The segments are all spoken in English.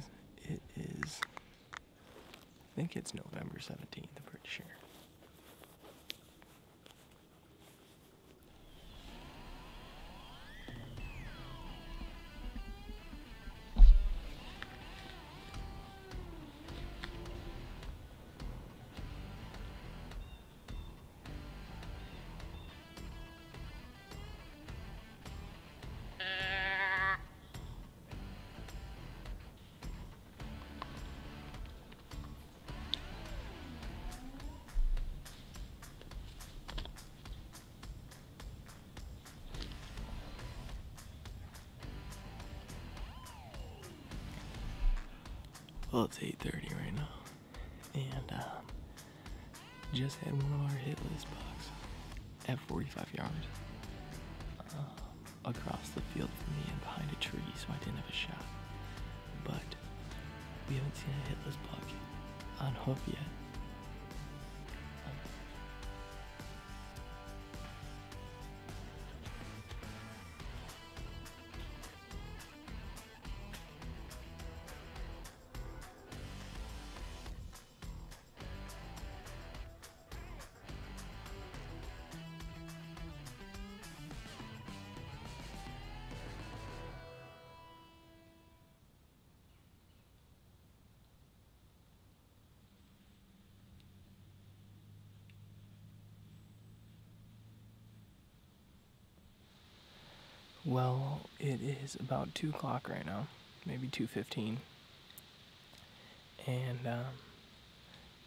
guys. It is, I think it's November 17th, I'm pretty sure. Well, it's 8:30 right now, and um, just had one of our hit list bucks at 45 yards uh, across the field from me and behind a tree, so I didn't have a shot. But we haven't seen a hit list buck on hoof yet. Well, it is about two o'clock right now, maybe two fifteen, and um,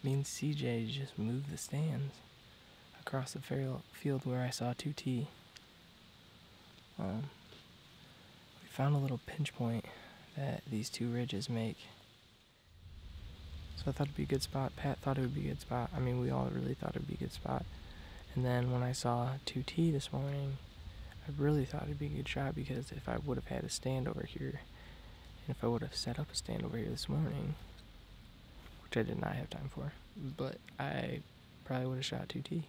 me and CJ just moved the stands across the field where I saw two T. Um, we found a little pinch point that these two ridges make. So I thought it'd be a good spot. Pat thought it would be a good spot. I mean, we all really thought it'd be a good spot. And then when I saw 2T this morning, I really thought it'd be a good shot because if I would have had a stand over here, and if I would have set up a stand over here this morning, which I did not have time for, but I probably would have shot 2T.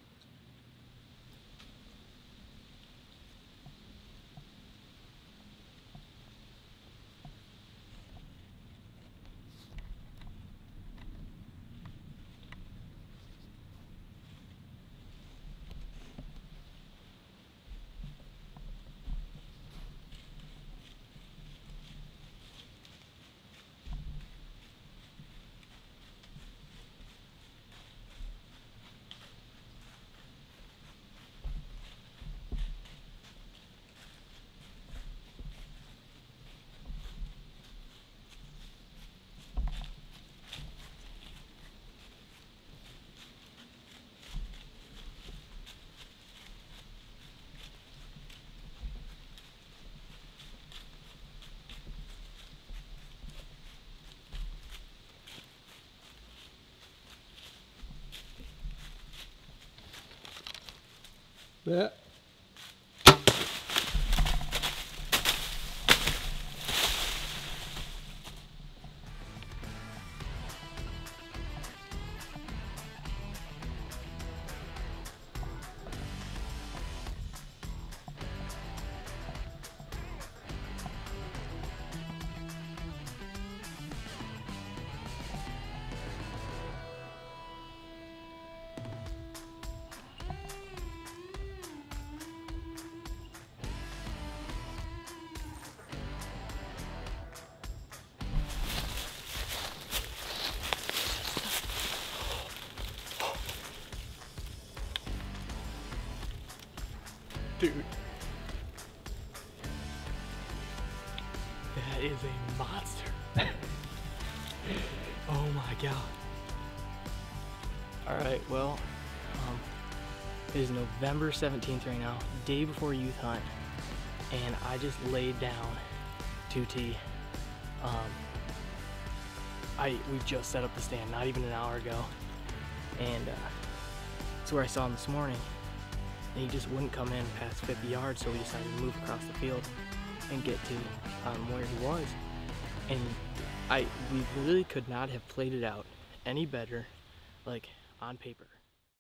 Yeah. Dude. That is a monster. oh my god. Alright, well, um, it is November 17th right now, day before youth hunt, and I just laid down 2T. Um, I we just set up the stand, not even an hour ago, and uh, that's where I saw him this morning. He just wouldn't come in past 50 yards, so we decided to move across the field and get to um, where he was. And I we really could not have played it out any better, like on paper.